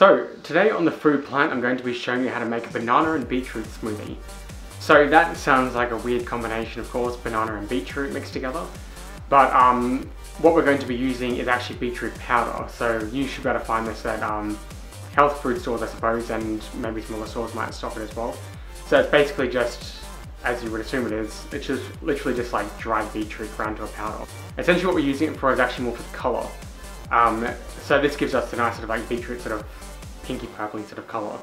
So today on the Food Plant I'm going to be showing you how to make a banana and beetroot smoothie. So that sounds like a weird combination of course, banana and beetroot mixed together. But um, what we're going to be using is actually beetroot powder. So you should be able to find this at um, health food stores I suppose and maybe smaller stores might stock it as well. So it's basically just, as you would assume it is, it's just literally just like dried beetroot ground to a powder. Essentially what we're using it for is actually more for the colour. Um, so this gives us a nice sort of like beetroot sort of pinky purpley sort of colour.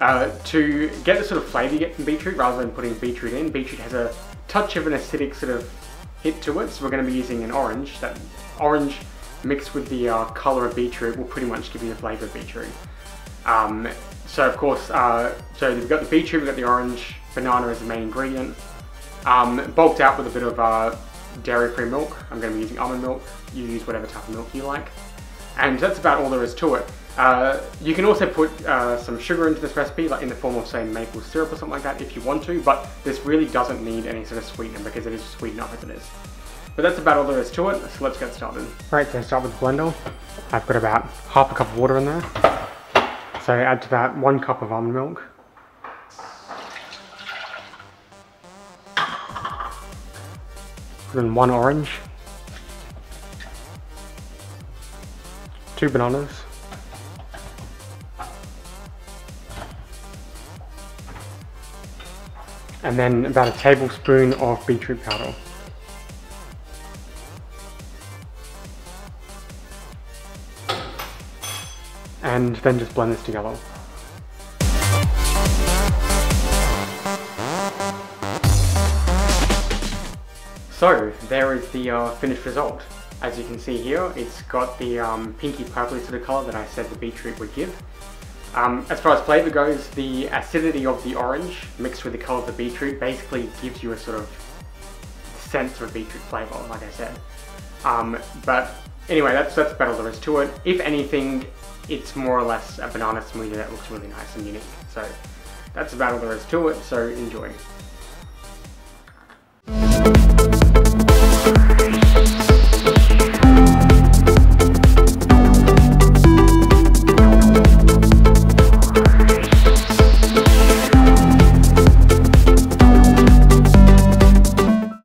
Uh, to get the sort of flavour you get from beetroot rather than putting beetroot in, beetroot has a touch of an acidic sort of hit to it, so we're going to be using an orange. That orange mixed with the uh, colour of beetroot will pretty much give you the flavour of beetroot. Um, so of course, uh, so we've got the beetroot, we've got the orange, banana is the main ingredient. Um, bulked out with a bit of uh, dairy-free milk. I'm going to be using almond milk. You use whatever type of milk you like. And that's about all there is to it. Uh, you can also put uh, some sugar into this recipe, like in the form of say maple syrup or something like that if you want to, but this really doesn't need any sort of sweetener because it is sweet enough as it is. But that's about all there is to it, so let's get started. Right, so start with the blender. I've got about half a cup of water in there. So add to that one cup of almond milk. Then one orange. Two bananas. And then about a tablespoon of beetroot powder. And then just blend this together. So there is the uh, finished result. As you can see here, it's got the um, pinky purpley sort of colour that I said the beetroot would give. Um, as far as flavour goes, the acidity of the orange mixed with the colour of the beetroot basically gives you a sort of sense of a beetroot flavour, like I said. Um, but anyway, that's, that's about all there is to it. If anything, it's more or less a banana smoothie that looks really nice and unique. So that's about all there is to it, so enjoy.